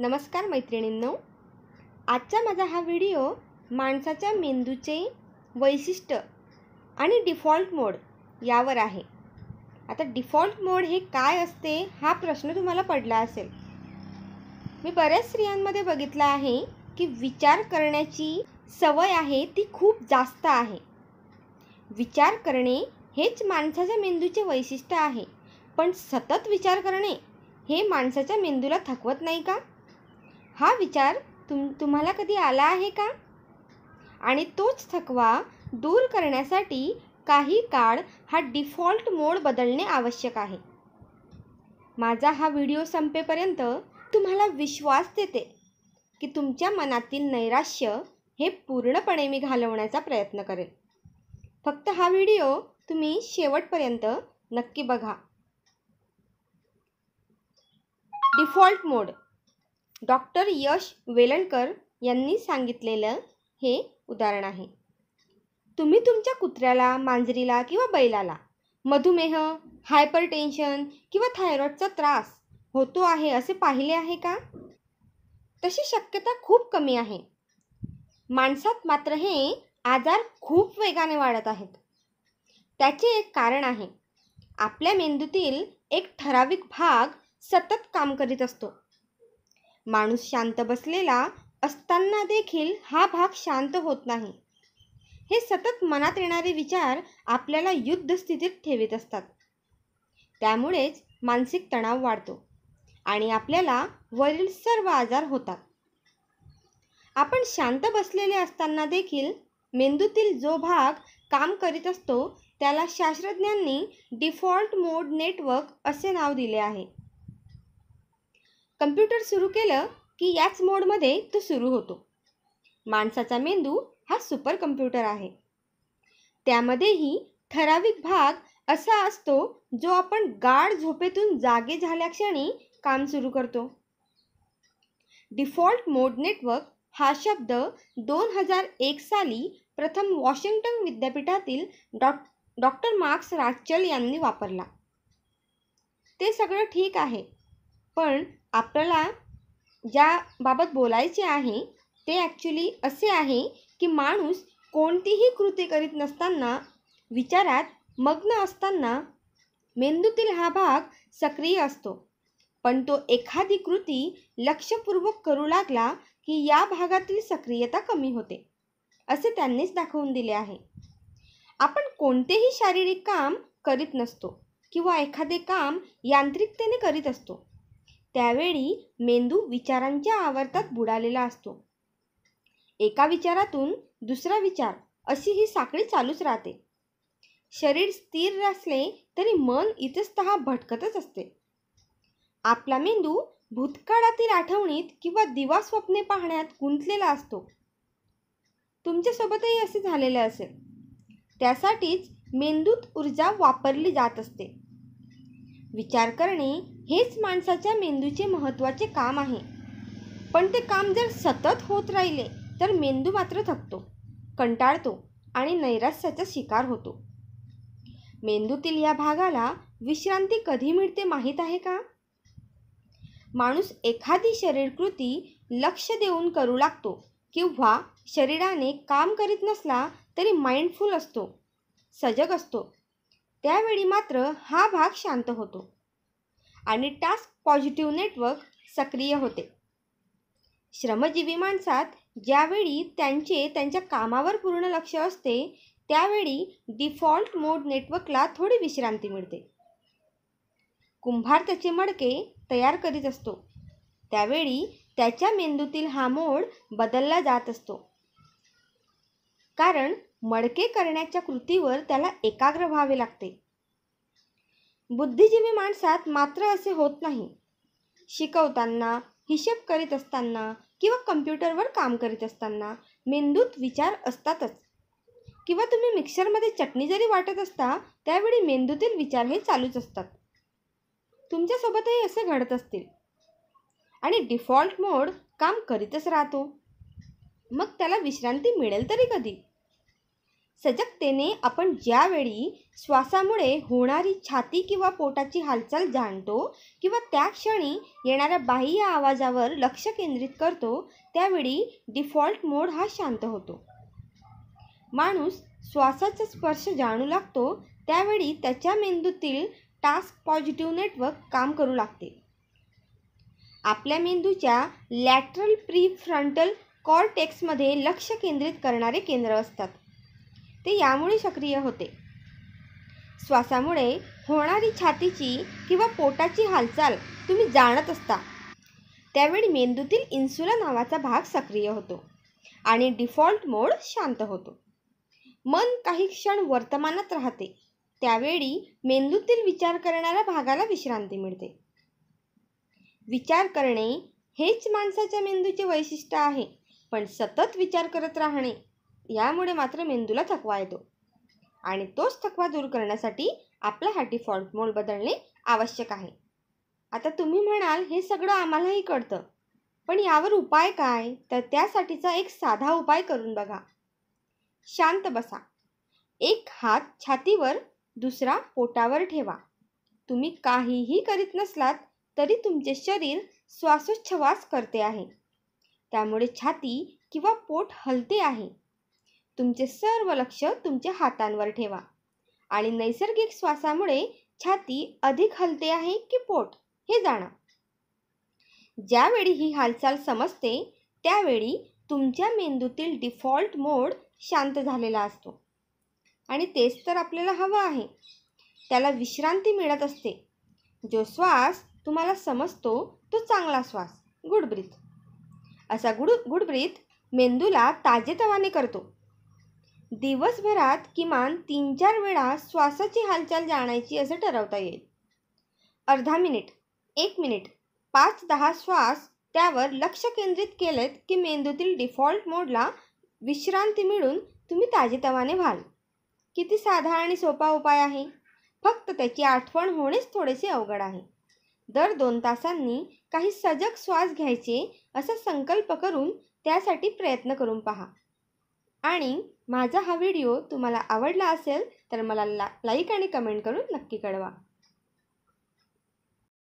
नमस्कार मैत्रिणींनो. आजचा माझा हा व्हिडिओ माणसाच्या मेंदूचे वैशिष्ट्य आणि डिफॉल्ट मोड यावर आहे. आता डिफॉल्ट मोड हे काय असते हा प्रश्न तुम्हाला पडला असेल. मी बऱ्याच स्त्रियांमध्ये बघितलं आहे की विचार करण्याची सवय आहे ती खूप जास्त आहे. विचार करणे हेच माणसाच्या मेंदूचे वैशिष्ट्य आहे. पण सतत विचार करणे हे माणसाच्या मेंदूला थकवत नाही का? हा विचार तुम तुम्हाला कधी आला आहे का? आणि तोच थकवा दूर करण्यासाठी काही काळ हा डिफॉल्ट मोड बदलणे आवश्यक आहे. माझा हा व्हिडिओ संपेपर्यंत तुम्हाला विश्वास देते की तुमच्या मनातील नैराश्य हे पूर्णपणे मी घालवण्याचा प्रयत्न करेन फक्त हा व्हिडिओ तुम्ही शेवटपर्यंत नक्की बघा. Default mode. Doctor Yash Velankar यांनी सांगितलेलं हे उदाहरण आहे. तुम्ही तुमच्या कुत्र्याला मांजरीला किंवा बैलाला मधुमेह हायपर टेन्शन किंवा थायरॉईडचा त्रास होतो आहे असे पाहिले आहे का? तशी शक्यता खूप कमी आहे. माणसात मात्र हे आजार खूप वेगाने वाढत आहेत. त्याचे एक कारण आहे. आपल्या मेंदूतील एक ठराविक भाग सतत काम करीत असतो. माणूस शांत बसलेला असताना देखील हा भाग शांत होत नाही. हे सतत मनात येणारे विचार आपल्याला युद्ध स्थितीत ठेवीत असतात. त्यामुळेच मानसिक तणाव वाढतो आणि आपल्याला वरील सर्व आजार होतात. आपण शांत बसलेले असताना देखील मेंदूतील जो भाग काम करीत असतो त्याला शास्त्रज्ञांनी डिफॉल्ट मोड नेटवर्क असे नाव दिले आहे. कम्प्युटर सुरू केलं की याच मोडमध्ये तो सुरू होतो. माणसाचा मेंदू हा सुपर कम्प्युटर आहे. त्यामध्येही ठराविक भाग असा असतो जो आपण गाढ झोपेतून जागे झाल्याक्षणी काम सुरू करतो. डिफॉल्ट मोड नेटवर्क हा शब्द दोन हजार एक साली प्रथम वॉशिंग्टन विद्यापीठातील डॉ डॉक्टर मार्क्स राचल यांनी वापरला. ते सगळं ठीक आहे पण आपल्याला ज्याबाबत बोलायचे आहे ते ॲक्च्युली असे आहे की माणूस कोणतीही कृती करीत नसताना विचारात मग्न असताना मेंदूतील हा भाग सक्रिय असतो. पण तो एखादी कृती लक्षपूर्वक करू लागला की या भागातील सक्रियता कमी होते असे त्यांनीच दाखवून दिले आहे. आपण कोणतेही शारीरिक काम करीत नसतो किंवा एखादे काम यांत्रिकतेने करीत असतो त्यावेळी मेंदू विचारांच्या आवर्तात बुडालेला असतो. एका विचारातून दुसरा विचार अशी ही साखळी चालूच राहते. शरीर स्थिर असले तरी मन इतस्तः भटकतच असते. आपला मेंदू भूतकाळातील आठवणीत किंवा दिवा स्वप्ने पाहण्यात गुंतलेला असतो. तुमच्यासोबतही असे झालेले असेल. त्यासाठीच मेंदूत ऊर्जा वापरली जात असते. विचार करणे हेच माणसाच्या मेंदूचे महत्त्वाचे काम आहे. पण ते काम जर सतत होत राहिले तर मेंदू मात्र थकतो कंटाळतो आणि नैराश्याचा शिकार होतो. मेंदूतील या भागाला विश्रांती कधी मिळते माहीत आहे का? माणूस एखादी शरीरकृती लक्ष देऊन करू लागतो किंवा शरीराने काम करीत नसला तरी माइंडफुल असतो सजग असतो. त्यावेळी मात्र हा भाग शांत होतो. आणि टास्क पॉझिटिव्ह नेटवर्क सक्रिय होते. श्रमजीवी माणसात ज्यावेळी त्यांचे त्यांच्या कामावर पूर्ण लक्ष असते त्यावेळी डिफॉल्ट मोड नेटवर्कला थोडी विश्रांती मिळते. कुंभार त्याचे मडके तयार करीत असतो. त्यावेळी त्याच्या मेंदूतील हा मोड बदलला जात असतो. कारण मडके करण्याच्या कृतीवर त्याला एकाग्र व्हावे लागते. बुद्धिजीवी माणसात मात्र असे होत नाही. शिकवताना हिशेब करीत असताना किंवा कम्प्युटरवर काम करीत असताना मेंदूत विचार असतातच. किंवा तुम्ही मिक्सरमध्ये चटणी जरी वाटत असता त्यावेळी मेंदूतील विचार हे चालूच असतात. तुमच्यासोबतही असे घडत असतील. आणि डिफॉल्ट मोड काम करीतच राहतो. मग त्याला विश्रांती मिळेल तरी कधी? सजगतेने आपण ज्यावेळी श्वासामुळे होणारी छाती किंवा पोटाची हालचाल जाणतो किंवा त्या क्षणी येणाऱ्या बाह्य आवाजावर लक्ष केंद्रित करतो त्यावेळी डिफॉल्ट मोड हा शांत होतो. माणूस श्वासाचा स्पर्श जाणू लागतो त्यावेळी त्याच्या मेंदूतील टास्क पॉझिटिव्ह नेटवर्क काम करू लागते. आपल्या मेंदूच्या लॅटरल प्री फ्रंटल कॉर्टेक्समध्ये लक्ष केंद्रित करणारे केंद्र असतात. ते यामुळे सक्रिय होते. श्वासामुळे होणारी छातीची किंवा पोटाची हालचाल तुम्ही जाणत असता. त्यावेळी मेंदूतील इन्सुला नावाचा भाग सक्रिय होतो आणि डिफॉल्ट मोड शांत होतो. मन काही क्षण वर्तमानात राहते. त्यावेळी मेंदूतील विचार करणाऱ्या भागाला विश्रांती मिळते. विचार करणे हेच माणसाच्या मेंदूचे वैशिष्ट्य आहे पण सतत विचार करत राहणे यामुळे मात्र मेंदूला थकवा येतो. आणि तोच थकवा दूर करण्यासाठी आपला हा डिफॉल्ट मोड बदलणे आवश्यक आहे. आता तुम्ही म्हणाल हे सगळं आम्हालाही कळतं. पण यावर उपाय काय? तर त्यासाठीचा एक साधा उपाय करून बघा. शांत बसा. एक हात छातीवर दुसरा पोटावर ठेवा. तुम्ही काहीही करीत नसलात तरी तुमचे शरीर श्वासोच्छवास करते आहे. त्यामुळे छाती किंवा पोट हलते आहे. तुमचे सर्व लक्ष तुमच्या हातांवर ठेवा. आणि नैसर्गिक श्वासामुळे छाती अधिक हलते आहे की पोट हे जाणा. ज्यावेळी ही हालचाल समजते त्यावेळी तुमच्या मेंदूतील डिफॉल्ट मोड शांत झालेला असतो. आणि तेच तर आपल्याला हवं आहे. त्याला विश्रांती मिळत असते. जो श्वास तुम्हाला समजतो तो चांगला श्वास गुडब्रीत असा गुड गुडब्रीत मेंदूला ताजेतवाने करतो. दिवसभरात किमान तीन चार वेळा श्वासाची हालचाल जाणायची असं ठरवता येईल. अर्धा मिनिट एक मिनिट पाच दहा श्वास त्यावर लक्ष केंद्रित केलेत की मेंदूतील डिफॉल्ट मोडला विश्रांती मिळून तुम्ही ताजेतवाने व्हाल. किती साधा आणि सोपा उपाय आहे. फक्त त्याची आठवण होणेच थोडेसे अवघड आहे. दर दोन तासांनी काही सजग श्वास घ्यायचे असा संकल्प करून त्यासाठी प्रयत्न करून पहा. आणि माझा हा व्हिडिओ तुम्हाला आवडला असेल तर मला ला लाईक आणि कमेंट करून नक्की कळवा.